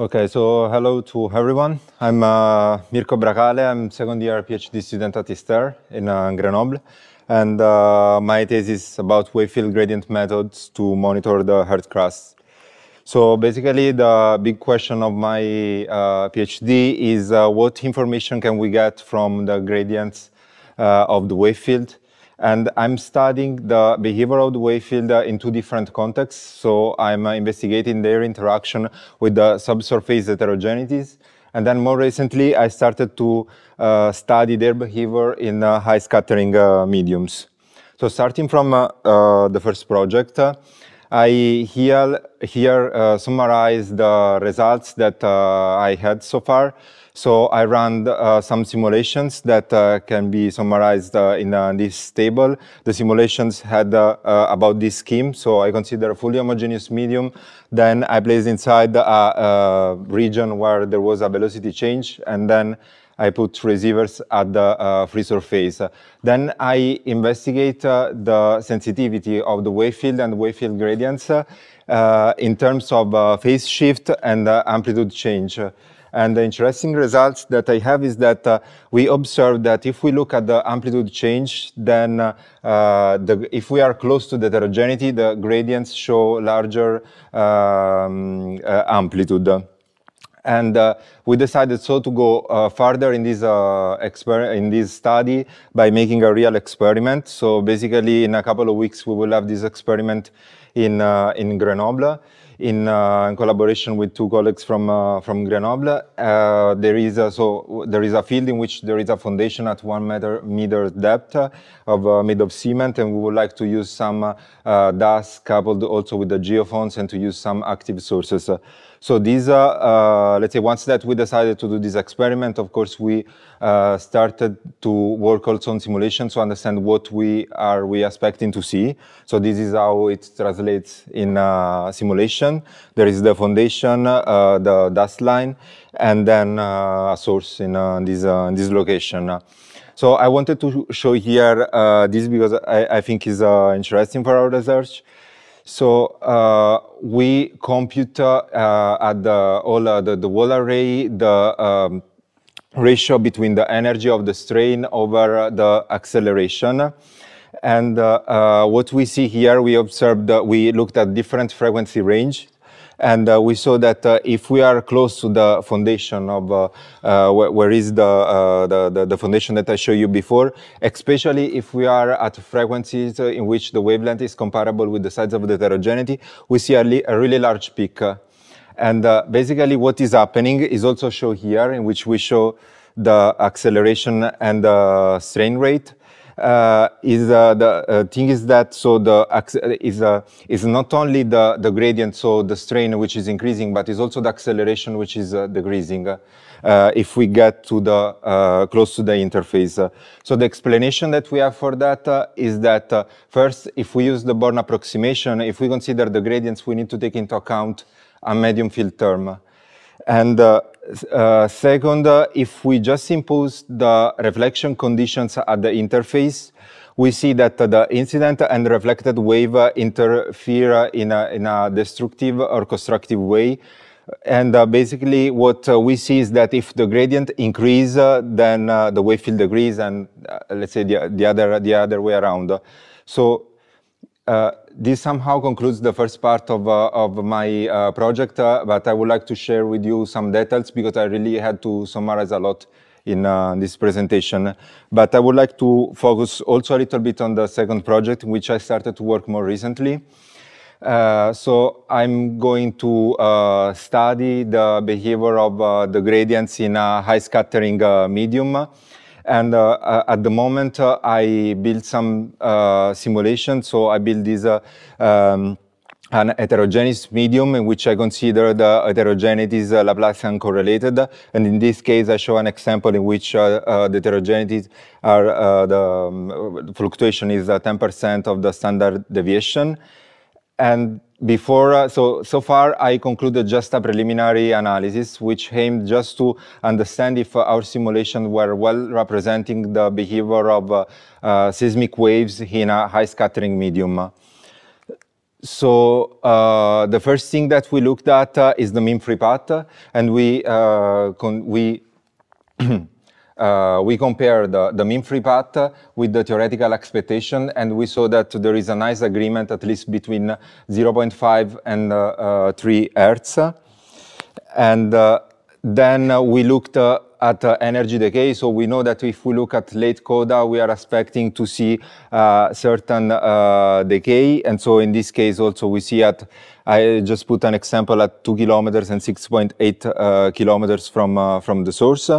Okay, so hello to everyone. I'm uh, Mirko Bracale. I'm second year PhD student at ISTerre in uh, Grenoble. And uh, my thesis is about wave field gradient methods to monitor the Earth crust. So basically, the big question of my uh, PhD is uh, what information can we get from the gradients uh, of the wave field? And I'm studying the behavior of the wave field uh, in two different contexts. So I'm uh, investigating their interaction with the subsurface heterogeneities. And then more recently, I started to uh, study their behavior in uh, high scattering uh, mediums. So starting from uh, the first project, I here, here summarize the results that I had so far. So I ran uh, some simulations that uh, can be summarized uh, in uh, this table. The simulations had uh, uh, about this scheme. So I consider a fully homogeneous medium. Then I placed inside a, a, region where there was a velocity change. And then I put receivers at the free surface. Then I investigate the sensitivity of the wave field and wave field gradients in terms of phase shift and amplitude change. And the interesting results that I have is that uh, we observe that if we look at the amplitude change, then uh, uh, the, if we are close to the heterogeneity, the gradients show larger um, uh, amplitude. And uh, we decided so to go uh, further in this, in this study by making a real experiment. So basically, in a couple of weeks, we will have this experiment in, in Grenoble in, uh, in, collaboration with two colleagues from uh, from Grenoble. Uh, there is a, so there is a field in which there is a foundation at one meter meter depth of made of cement, and we would like to use some DAS coupled also with the geophones and to use some active sources. So these, uh, let's say, once that we decided to do this experiment, of course, we uh, started to work also on simulations to understand what we are we expecting to see. So this is how it translates in uh, simulation. There is the foundation, uh, the DAS line, and then uh, a source in uh, this, this location. So I wanted to show here this because I, I think is interesting for our research. So uh, we compute uh, at the, all uh, the, the wall array the um, ratio between the energy of the strain over the acceleration. And uh, uh, what we see here, we observed that we looked at different frequency range and uh, we saw that uh, if we are close to the foundation of uh, uh where, is the, the, the, foundation that I showed you before, especially if we are at frequencies in which the wavelength is comparable with the size of the heterogeneity, we see a, a really large peak. And basically what is happening is also shown here in which we show the acceleration and the strain rate uh, is uh, the uh, thing is that so the is uh, is not only the the gradient so the strain which is increasing but is also the acceleration which is uh, decreasing uh, if we get to the close to the interface. So the explanation that we have for that is that first if we use the Born approximation if we consider the gradients we need to take into account a medium field term and uh, uh, second, uh, if we just impose the reflection conditions at the interface, we see that the incident and reflected wave interfere in a, in a destructive or constructive way. And uh, basically what uh, we see is that if the gradient increase, uh, then the wave field decrease and let's say the, the, other, the other way around. So this somehow concludes the first part of, uh, of my uh, project, uh, but I would like to share with you some details because I really had to summarize a lot in uh, this presentation. But I would like to focus also a little bit on the second project, which I started to work more recently. Uh, so I'm going to study the behavior of the gradients in a high scattering medium. And uh, uh, at the moment, uh, I built some simulations. So I built this um, an heterogeneous medium in which I consider the heterogeneity is uh, Laplacian correlated. And in this case, I show an example in which uh, uh, the heterogeneities are, the um, fluctuation is 10% of the standard deviation. And before, uh, so, so far I concluded just a preliminary analysis, which aimed just to understand if uh, our simulation were well representing the behavior of uh, uh seismic waves in a high scattering medium. So uh, the first thing that we looked at uh, is the mean free path, and we we uh, we compared the, the mean free path with the theoretical expectation, and we saw that there is a nice agreement, at least between 0.5 and uh, uh, 3 hertz. And then we looked at uh, energy decay. So we know that if we look at late coda, we are expecting to see uh, certain uh, decay. And so in this case also we see at, I just put an example at two kilometers and 6.8 uh, kilometers from, uh, from the source.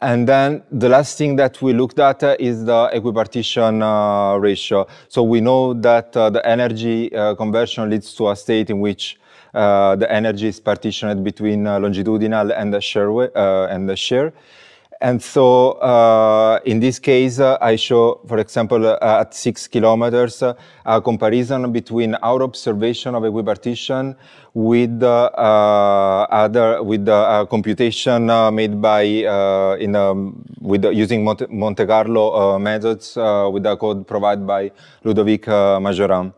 And then the last thing that we looked at is the equipartition uh, ratio. So we know that uh, the energy uh, conversion leads to a state in which uh, the energy is partitioned between uh, longitudinal and the shear, uh, and the shear. And so uh, in this case, uh, I show, for example, uh, at six kilometers, uh, a comparison between our observation of equipartition with uh, uh, other with the computation made by in um, with using Monte, Monte Carlo methods with the code provided by Ludovic Margerin.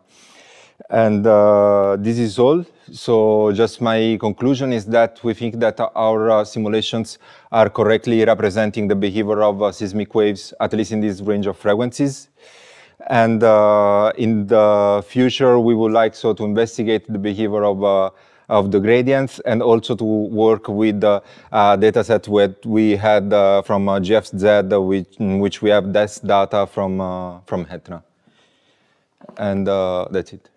And uh, this is all. So just my conclusion is that we think that our uh, simulations are correctly representing the behavior of uh, seismic waves, at least in this range of frequencies. And uh, in the future, we would like so to investigate the behavior of uh, of the gradients and also to work with the uh, data set that we had uh, from uh, GFZ, which, which we have this data from, uh, from Etna. And uh, that's it.